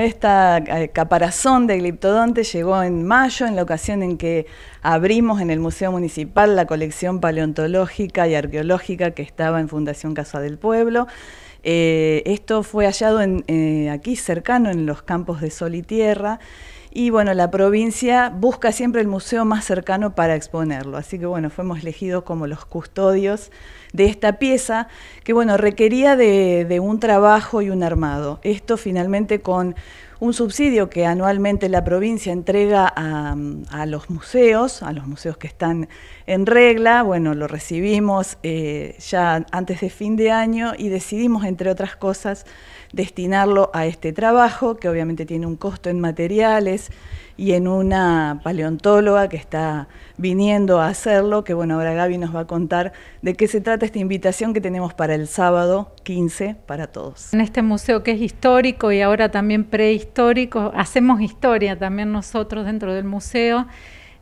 Esta eh, caparazón de gliptodonte llegó en mayo, en la ocasión en que abrimos en el Museo Municipal la colección paleontológica y arqueológica que estaba en Fundación Casa del Pueblo. Eh, esto fue hallado eh, aquí cercano en los campos de Sol y Tierra y bueno, la provincia busca siempre el museo más cercano para exponerlo. Así que bueno, fuimos elegidos como los custodios de esta pieza que bueno, requería de, un trabajo y un armado. Esto finalmente con un subsidio que anualmente la provincia entrega a, los museos, a los museos que están en regla, bueno, lo recibimos eh, ya antes de fin de año y decidimos, entre otras cosas, destinarlo a este trabajo, que obviamente tiene un costo en materiales y en una paleontóloga que está viniendo a hacerlo, que bueno, ahora Gaby nos va a contar de qué se trata esta invitación que tenemos para el sábado 15 para todos. En este museo que es histórico y ahora también prehistórico, hacemos historia también nosotros dentro del museo.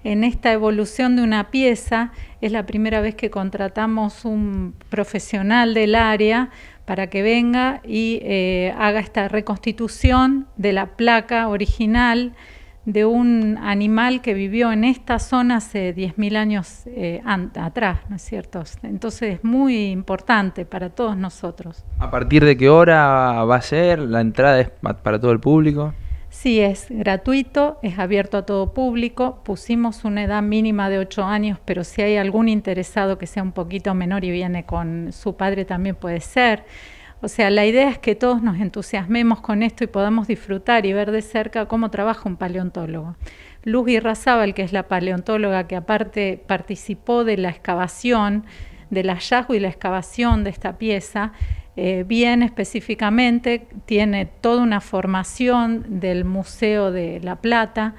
En esta evolución de una pieza es la primera vez que contratamos un profesional del área para que venga y eh, haga esta reconstitución de la placa original de un animal que vivió en esta zona hace 10.000 años eh, atrás, ¿no es cierto? Entonces es muy importante para todos nosotros. ¿A partir de qué hora va a ser? ¿La entrada es para todo el público? Sí, es gratuito, es abierto a todo público. Pusimos una edad mínima de 8 años, pero si hay algún interesado que sea un poquito menor y viene con su padre también puede ser. O sea, la idea es que todos nos entusiasmemos con esto y podamos disfrutar y ver de cerca cómo trabaja un paleontólogo. Luz Guirrazábal, que es la paleontóloga que aparte participó de la excavación, del hallazgo y la excavación de esta pieza, eh, bien específicamente, tiene toda una formación del Museo de La Plata.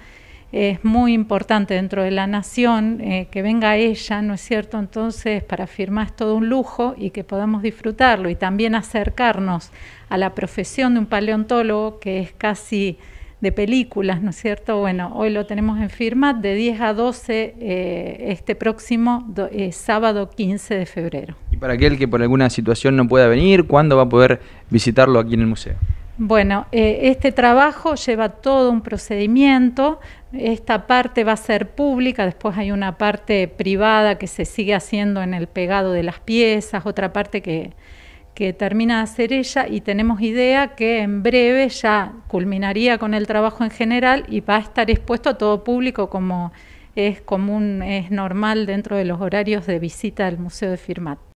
Es muy importante dentro de la nación eh, que venga ella, ¿no es cierto? Entonces, para firmar es todo un lujo y que podamos disfrutarlo y también acercarnos a la profesión de un paleontólogo que es casi de películas, ¿no es cierto? Bueno, hoy lo tenemos en firma de 10 a 12 eh, este próximo eh, sábado 15 de febrero. Y para aquel que por alguna situación no pueda venir, ¿cuándo va a poder visitarlo aquí en el museo? Bueno, eh, este trabajo lleva todo un procedimiento, esta parte va a ser pública, después hay una parte privada que se sigue haciendo en el pegado de las piezas, otra parte que que termina de hacer ella y tenemos idea que en breve ya culminaría con el trabajo en general y va a estar expuesto a todo público como es común, es normal dentro de los horarios de visita al Museo de Firmat.